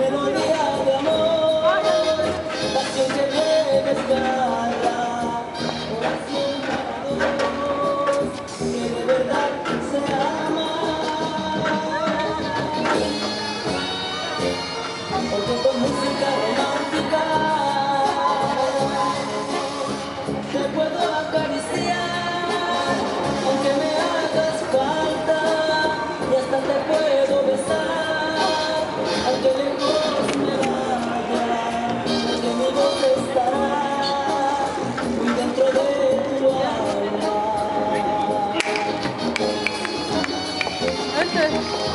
melodía de amor la gente puede esperar por los invitados que de verdad se ama 对。